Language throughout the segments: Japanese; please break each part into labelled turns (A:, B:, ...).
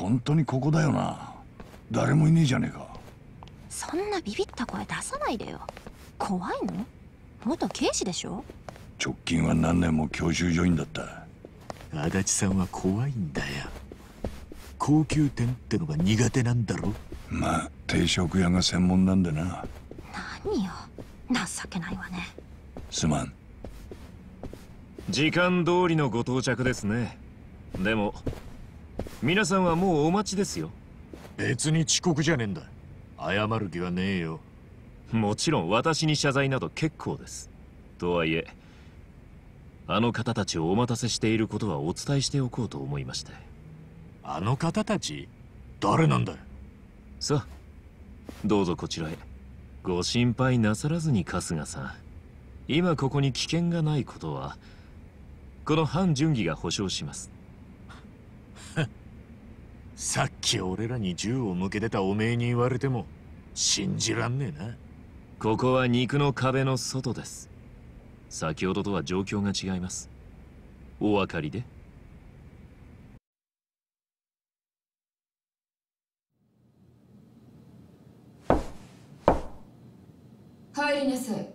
A: 本当にここだよな。誰もいねえじゃねえか。
B: そんなビビった声出さないでよ。怖いの？元刑事でしょ？
A: 直近は何年も教習所員だった。
C: 足立さんは怖いんだよ。高級店ってのが苦手なんだろ？
A: まあ定食屋が専門なんでな。
B: 何よ？情けないわね。
A: すまん。
D: 時間通りのご到着ですね。でも皆さんはもうお待ちですよ。
C: 別に遅刻じゃねえんだ。謝る気はねえよ。
D: もちろん私に謝罪など結構です。とはいえあの方たちをお待たせしていることはお伝えしておこうと思いまして。
C: あの方たち？誰なんだ
D: さあどうぞこちらへ。ご心配なさらずに春日さん。今ここに危険がないことはこの反順義が保証します
C: さっき俺らに銃を向けてたおめえに言われても信じらんねえな。
D: ここは肉の壁の外です。先ほどとは状況が違います。お分かりで？
E: 入りなさい。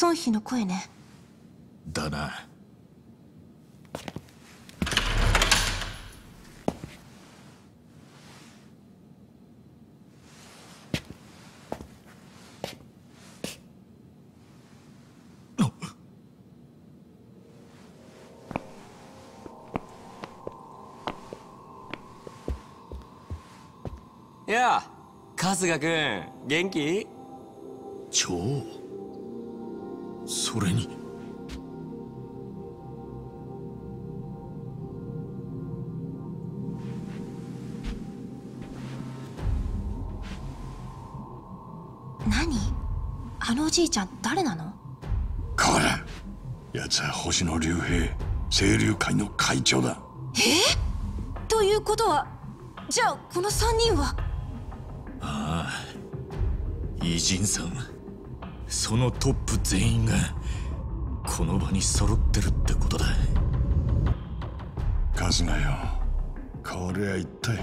B: 孫妃の声ね。
C: だな
F: やあ春日君元気？
C: 超。それに。
B: 何？あのおじいちゃん誰なの？
A: こら奴は星野竜兵清流会の会長だ。
B: ということはじゃあこの3人は？
C: 偉人さん。そのトップ全員がこの場に揃ってるってことだ。
A: 春日よ。これは一体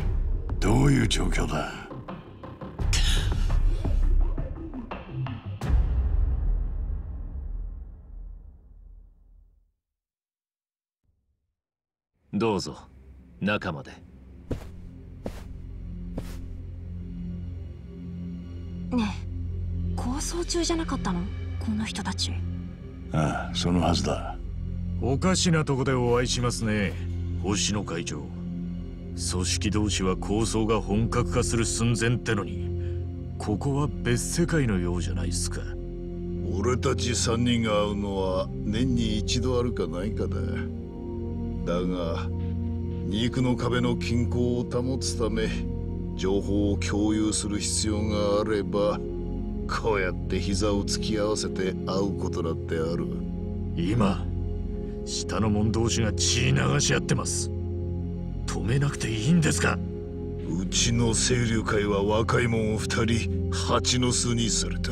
A: どういう状況だ？
D: どうぞ中まで
B: 中じゃなかったの？この人たち。
A: ああそのはずだ。
C: おかしなとこでお会いしますね。星野会長組織同士は構想が本格化する寸前ってのにここは別世界のようじゃないっすか。
G: 俺たち3人が会うのは年に一度あるかないかだ。だが肉の壁の均衡を保つため情報を共有する必要があればこうやって膝を突き合わせて会うことだってある。
C: 今下の者同士が血流し合ってます。止めなくていいんですか？
G: うちの清流会は若い者を二人蜂の巣にされた。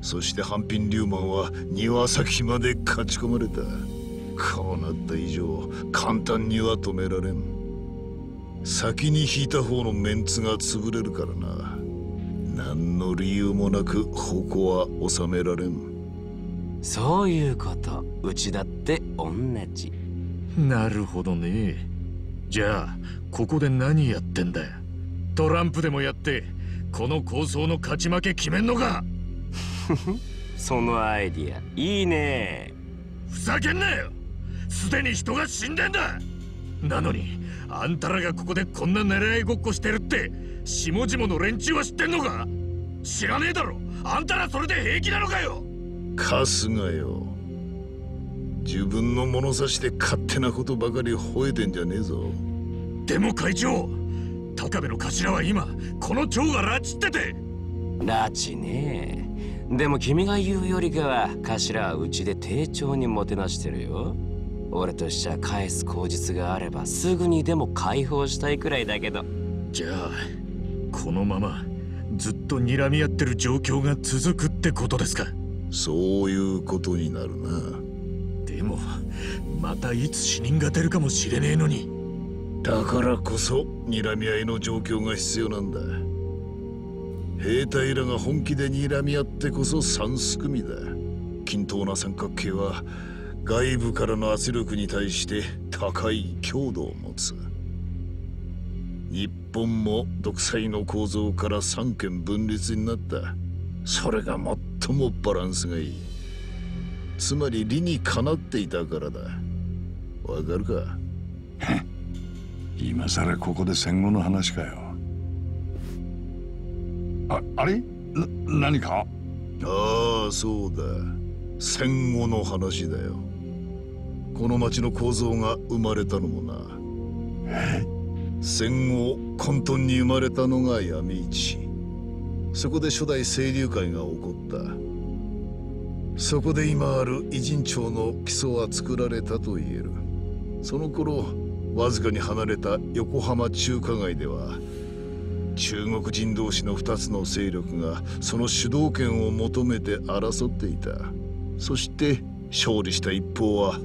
G: そして半品竜マンは庭先まで勝ち込まれた。こうなった以上簡単には止められん。先に引いた方のメンツが潰れるからな何の理由もなく矛は収められん。
F: そういうこと。うちだって同じ。
C: なるほどね。じゃあここで何やってんだよ。トランプでもやってこの構想の勝ち負け決めんのか。
F: そのアイディアいいね。
C: ふざけんなよ。すでに人が死んでんだ。なのにあんたらがここでこんな狙いごっこしてるって下々の連中は知ってんのか知らねえだろ。あんたらそれで平気なのかよ。
G: 春日よ。自分の物差しで勝手なことばかり吠えてんじゃねえぞ。
C: でも会長高部の頭は今この蝶が拉致ってて。
F: 拉致ね。でも君が言うよりかは頭はうちで丁重にもてなしてるよ。俺としちゃ返す口実があればすぐにでも解放したいくらいだけど。
C: じゃあこのままずっと睨み合ってる状況が続くってことですか？
G: そういうことになるな。
C: でもまたいつ死人が出るかもしれねえのに。
G: だからこそ睨み合いの状況が必要なんだ。兵隊らが本気で睨み合ってこそ三すくみだ。均等な三角形は外部からの圧力に対して高い強度を持つ。日本も独裁の構造から三権分立になった。それが最もバランスがいい。つまり理にかなっていたからだ。わかるか？
A: 今さらここで戦後の話かよ。ああれ？な何か？
G: ああそうだ。戦後の話だよ。この町の構造が生まれたのもな戦後混沌に生まれたのが闇市。そこで初代清流会が起こった。そこで今ある偉人町の基礎は作られたと言える。その頃わずかに離れた横浜中華街では中国人同士の2つの勢力がその主導権を求めて争っていた。そして勝利した一方は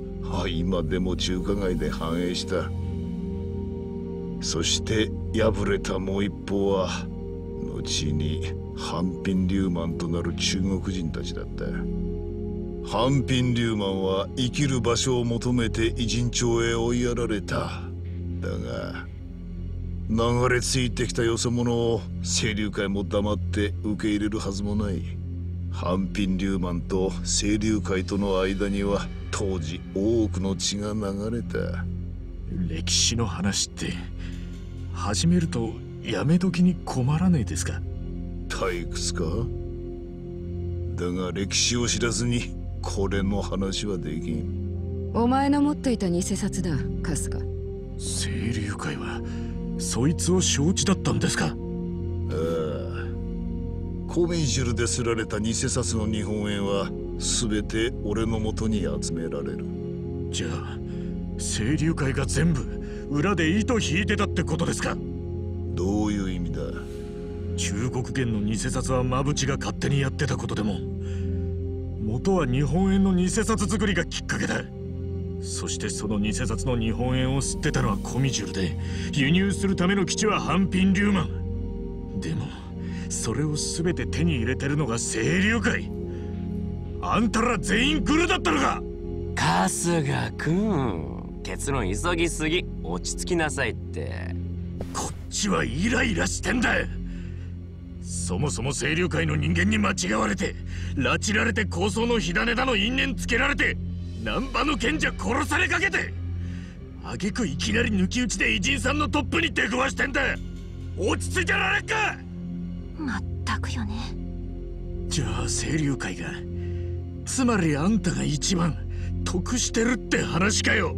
G: 今でも中華街で繁栄した。そして敗れたもう一方は後に半品リューマンとなる中国人たちだった半品リューマンは生きる場所を求めて偉人町へ追いやられた。だが流れ着いてきたよそ者を清流会も黙って受け入れるはずもない。半品リューマンと清流会との間には当時多くの血が流れた。
C: 歴史の話って始めるとやめ時に困らねえですか？
G: 退屈か？だが歴史を知らずにこれの話はできん。
E: お前の持っていた偽札だ春日。
C: 清流会はそいつを承知だったんですか？
G: ああ。コミジュルですられた偽札の日本円は全て俺の元に集められる。
C: じゃあ清流会が全部裏で糸引いてたってことですか？
G: どういう意味だ？
C: 中国元の偽札は馬淵が勝手にやってたことでも元は日本円の偽札作りがきっかけだ。そしてその偽札の日本円を吸ってたのはコミジュルで輸入するための基地は半品リューマン。でもそれを全て手に入れてるのが清流会。あんたら全員グルだったのか！
F: 春日くん結論急ぎすぎ落ち着きなさいって。
C: こっちはイライラしてんだ。そもそも清流会の人間に間違われて拉致られて構想の火種だの因縁つけられて難波の賢者殺されかけて挙句いきなり抜き打ちで偉人さんのトップに出くわしてんだ。落ち着いてられっか！
B: まったくよね。
C: じゃあ清流会がつまりあんたが一番得してるって話かよ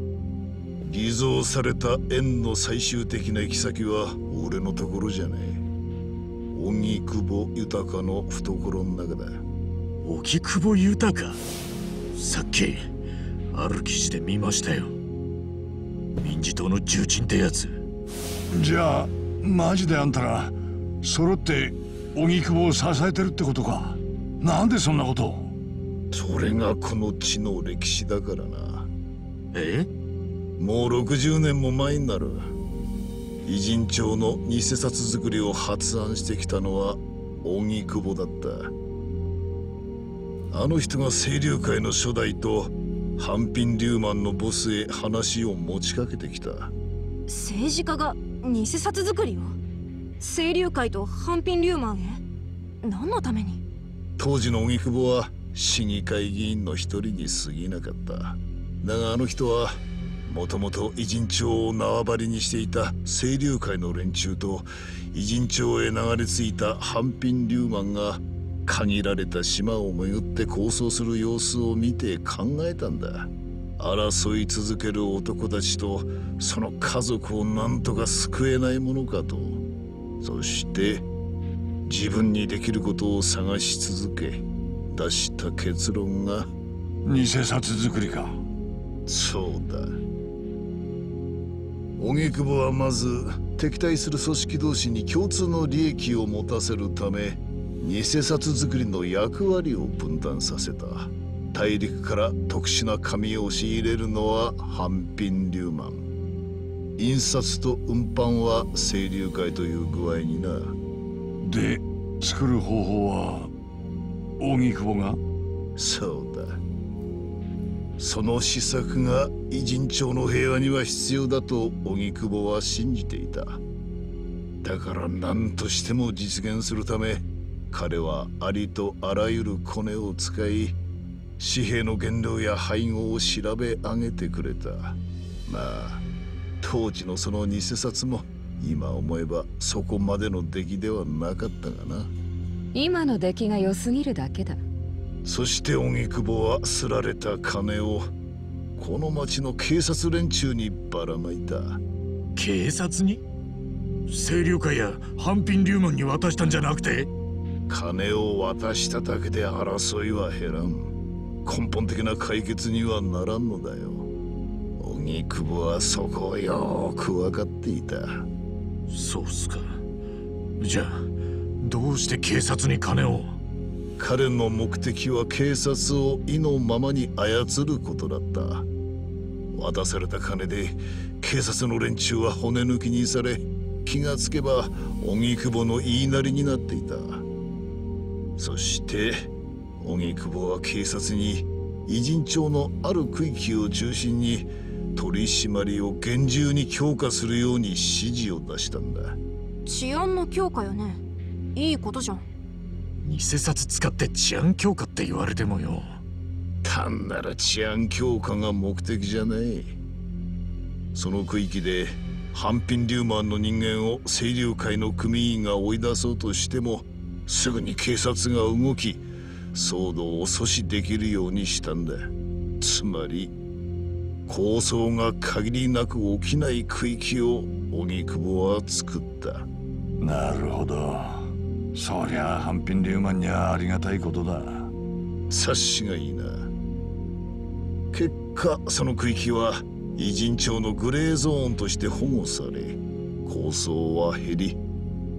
G: 偽造された円の最終的な行き先は俺のところじゃねえ。荻窪豊の懐の中だ。
C: 荻窪豊？さっきある記事で見ましたよ。民自党の重鎮ってやつ。
A: じゃあマジであんたら揃って荻窪を支えてるってことか？なんでそんなことを？
G: それがこの地の歴史だからな。
C: え？
G: もう60年も前になる。偉人町の偽札作りを発案してきたのは荻窪だった。あの人が清流会の初代と半品リューマンのボスへ話を持ちかけてきた。
B: 政治家が偽札作りを？清流会と半品リューマンへ？何のために？
G: 当時の荻窪は市議会議員の一人に過ぎなかった。だがあの人はもともと偉人町を縄張りにしていた清流会の連中と偉人町へ流れ着いた半品リューマンが限られた島を巡って抗争する様子を見て考えたんだ。争い続ける男たちとその家族を何とか救えないものかと。そして自分にできることを探し続け出した結論が
A: 偽札作りか。
G: そうだ。荻窪はまず敵対する組織同士に共通の利益を持たせるため偽札作りの役割を分担させた。大陸から特殊な紙を仕入れるのは半品リューマン。印刷と運搬は清流会という具合にな。
A: で作る方法は荻窪が？
G: そうだ。その施策が偉人町の平和には必要だと荻窪は信じていた。だから何としても実現するため彼はありとあらゆるコネを使い紙幣の原料や配合を調べ上げてくれた。まあ当時のその偽札も今思えばそこまでの出来ではなかったがな。
E: 今の出来が良すぎるだけだ。
G: そして荻窪はすられた金をこの町の警察連中にばらまいた。
C: 警察に？清流会や半品流門に渡したんじゃなくて？
G: 金を渡しただけで争いは減らん。根本的な解決にはならんのだよ。荻窪はそこをよーく分かっていた。
C: そうっすか。じゃあどうして警察に金を？
G: 彼の目的は警察を意のままに操ることだった渡された金で警察の連中は骨抜きにされ気がつけば荻窪の言いなりになっていた。そして荻窪は警察に偉人町のある区域を中心に取り締まりを厳重に強化するように指示を出したんだ。
B: 治安の強化よね。いいことじゃん。
C: 偽札使って治安強化って言われてもよ
G: 単なる治安強化が目的じゃない。その区域で半品リューマンの人間を清流会の組員が追い出そうとしてもすぐに警察が動き騒動を阻止できるようにしたんだ。つまり構想が限りなく起きない区域を荻窪は作った。
A: なるほど。そりゃあ半品リューマンにはありがたいことだ。
G: 察しがいいな。結果その区域は偉人町のグレーゾーンとして保護され構想は減り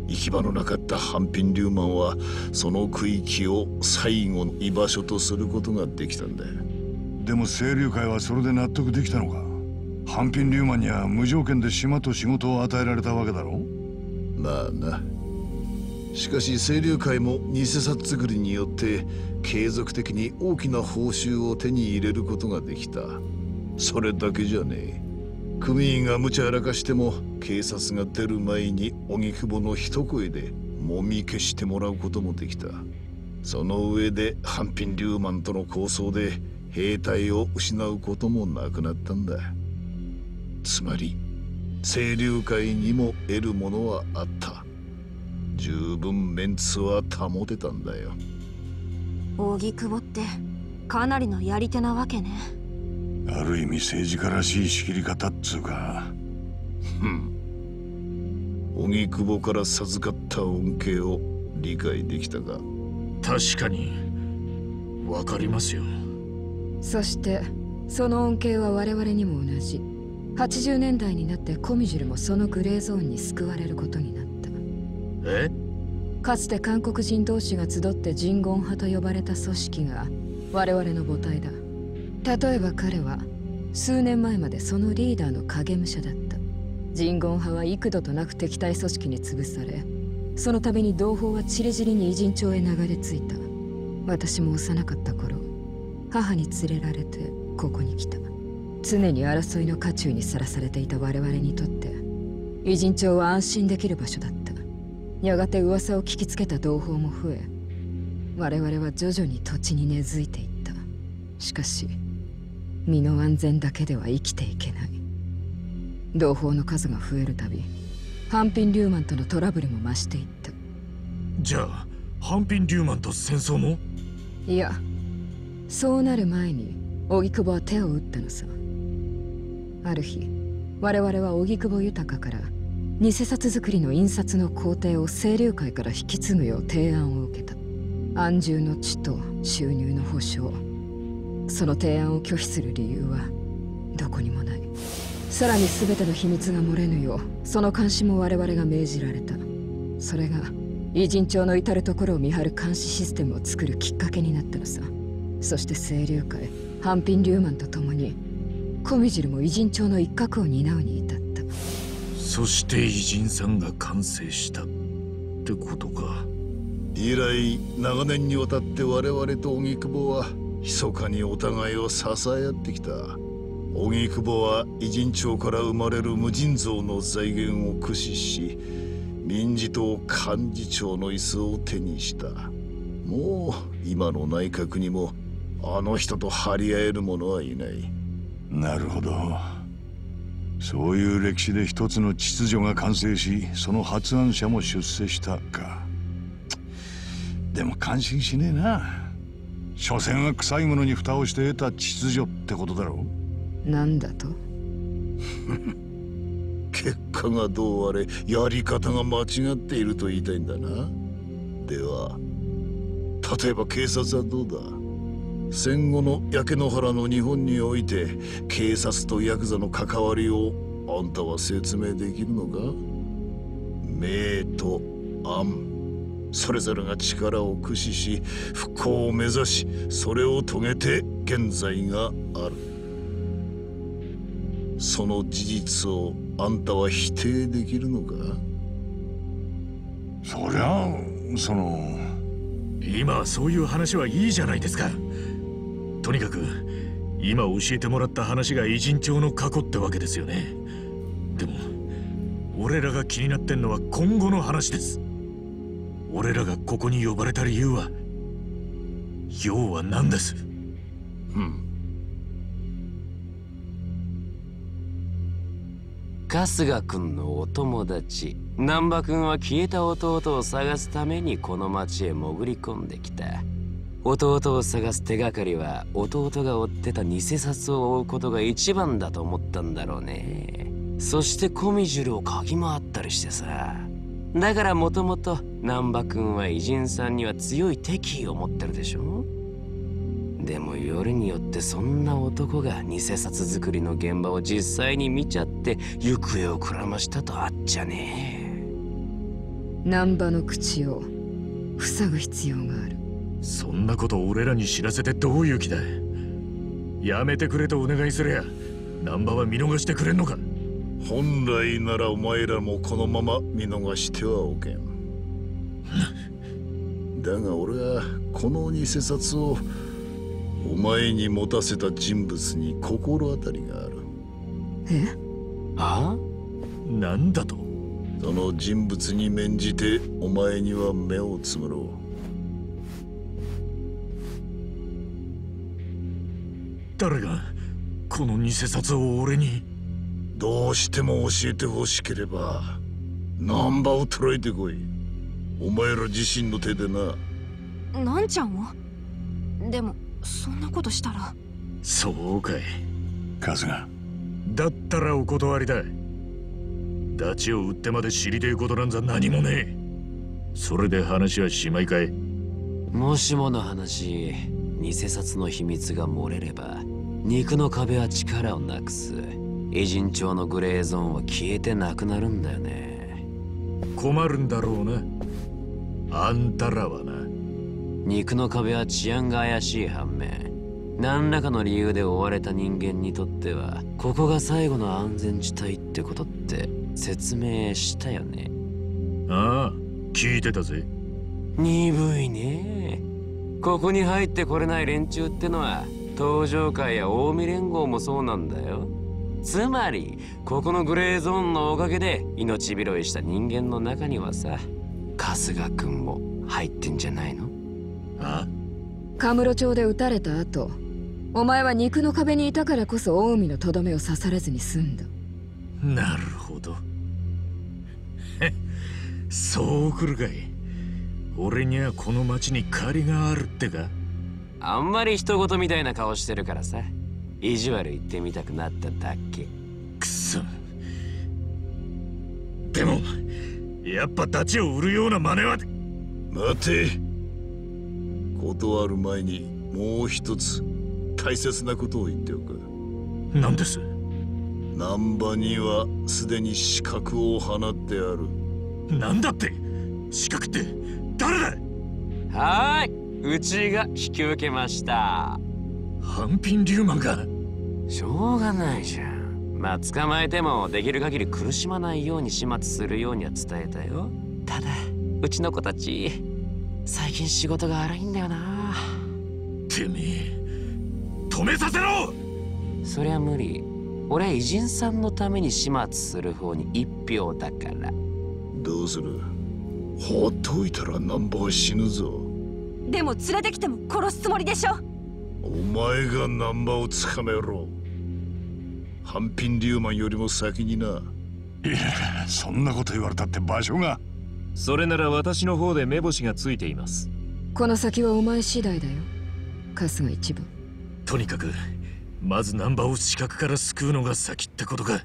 G: 行き場のなかった半品リューマンはその区域を最後の居場所とすることができたんだ。
A: でも清流会はそれで納得できたのか？半品リューマンには無条件で島と仕事を与えられたわけだろ
G: まあなしかし清流会も偽札作りによって継続的に大きな報酬を手に入れることができた。それだけじゃねえ。組員が無茶やらかしても警察が出る前に荻窪の一声でもみ消してもらうこともできた。その上で半品リューマンとの抗争で兵隊を失うこともなくなったんだ。つまり清流会にも得るものはあった。十分メンツは保てたんだよ。
B: 荻窪ってかなりのやり手なわけね。
A: ある意味政治家らしい仕切り方っつうか。
G: 荻窪から授かった恩恵を理解できたか？
C: 確かにわかりますよ。
E: そしてその恩恵は我々にも同じ。80年代になってコミジュルもそのグレーゾーンに救われることになった
C: え？
E: かつて韓国人同士が集って人言派と呼ばれた組織が我々の母体だ。例えば彼は数年前までそのリーダーの影武者だった。人言派は幾度となく敵対組織に潰されその度に同胞は散り散りに偉人町へ流れ着いた。私も幼かった頃母に連れられてここに来た。常に争いの渦中にさらされていた我々にとって偉人町は安心できる場所だった。やがて噂を聞きつけた同胞も増え我々は徐々に土地に根付いていった。しかし身の安全だけでは生きていけない。同胞の数が増えるたびハンピン・リューマンとのトラブルも増していった。
C: じゃあ半品リューマンと戦争も？
E: いやそうなる前に荻窪は手を打ったのさ。ある日我々は荻窪豊から偽札作りの印刷の工程を清流会から引き継ぐよう提案を受けた。安住の地と収入の保証。その提案を拒否する理由はどこにもない。さらに全ての秘密が漏れぬようその監視も我々が命じられた。それが偉人町の至る所を見張る監視システムを作るきっかけになったのさ。そして清流会ハンピン・リューマンと共にコミジルも偉人町の一角を担うに至った。
C: そして偉人さんが完成したってことか。
G: 以来長年にわたって我々と荻窪は密かにお互いを支え合ってきた。荻窪は偉人町から生まれる無尽蔵の財源を駆使し民事党幹事長の椅子を手にした。もう今の内閣にもあの人と張り合える者はいない。
A: なるほどそういう歴史で一つの秩序が完成しその発案者も出世したか。でも感心しねえな。所詮は臭いものに蓋をして得た秩序ってことだろ
E: なんだと？
G: 結果がどうあれやり方が間違っていると言いたいんだな。では例えば警察はどうだ？戦後の焼け野原の日本において警察とヤクザの関わりをあんたは説明できるのか？明と暗。それぞれが力を駆使し復興を目指しそれを遂げて現在がある。その事実をあんたは否定できるのか？
A: そりゃその
C: 今はそういう話はいいじゃないですかとにかく今教えてもらった話が偉人帳の過去ってわけですよね。でも俺らが気になってんのは今後の話です。俺らがここに呼ばれた理由は要は何です。
G: うん。
F: 春日君のお友達難波君は消えた弟を探すためにこの町へ潜り込んできた。弟を探す手がかりは弟が追ってた偽札を追うことが一番だと思ったんだろうね。そしてコミジュルを嗅ぎ回ったりしてさ。だからもともと難波君は偉人さんには強い敵意を持ってるでしょ。でもよりによってそんな男が偽札作りの現場を実際に見ちゃって行方をくらましたとあっちゃね。
E: 難波の口を塞ぐ必要がある。
C: そんなこと俺らに知らせてどういう気だやめてくれとお願いすりゃ難波は見逃してくれんのか？
G: 本来ならお前らもこのまま見逃してはおけん。だが俺はこの偽札をお前に持たせた人物に心当たりがある。
E: え？
F: あ？
C: なんだと？
G: その人物に免じてお前には目をつむろう
C: 誰がこの偽札を俺に？
G: どうしても教えてほしければナンバーを捉えてこい。お前ら自身の手でな。
B: なんちゃんを？でもそんなことしたら。
C: そうかい。
A: 春日。
C: だったらお断りだ。ダチを売ってまで知りてえことなんざ何もねえ。それで話はしまいかい。
F: もしもの話偽札の秘密が漏れれば肉の壁は力をなくす。偉人町のグレーゾーンは消えてなくなるんだよね。
C: 困るんだろうな。あんたらはな。
F: 肉の壁は治安が怪しい反面何らかの理由で追われた人間にとってはここが最後の安全地帯ってことって説明したよね。
C: ああ聞いてたぜ。
F: 鈍いね。ここに入ってこれない連中ってのは東上会や近江連合もそうなんだよ。つまりここのグレーゾーンのおかげで命拾いした人間の中にはさ春日君も入ってんじゃないの？
C: あ？
E: カムロ町で撃たれた後お前は肉の壁にいたからこそ近江のとどめを刺されずに済んだ。
C: なるほど。へそうくるかい。俺にはこの町に借りがあるってか
F: あんまり人事みたいな顔してるからさ。意地悪言ってみたくなっただけ。
C: くそ。でもやっぱダチを売るような真似は
G: 待て。断る前にもう一つ大切なことを言っておく。
C: 何です？
G: 難波にはすでに資格を放ってある。
C: なんだって？資格って誰だ
F: はーいうちが引き受けました。
C: ハンピン・リューマンが？
F: しょうがないじゃん。まあ捕まえてもできる限り苦しまないように始末するようには伝えたよ。ただうちの子たち最近仕事が荒いんだよな。
C: てめえ止めさせろ！
F: そりゃ無理。俺は偉人さんのために始末する方に一票だから。
G: どうする？放っておいたらナンバー死ぬぞ
B: でも連れてきても殺すつもりでしょ？
G: お前がナンバーをつかめろ。半品リューマンよりも先にな。い
A: やそんなこと言われたって場所が。
D: それなら私の方で目星がついています。
E: この先はお前次第だよ。春日一番。
C: とにかくまずナンバーを死角から救うのが先ってことか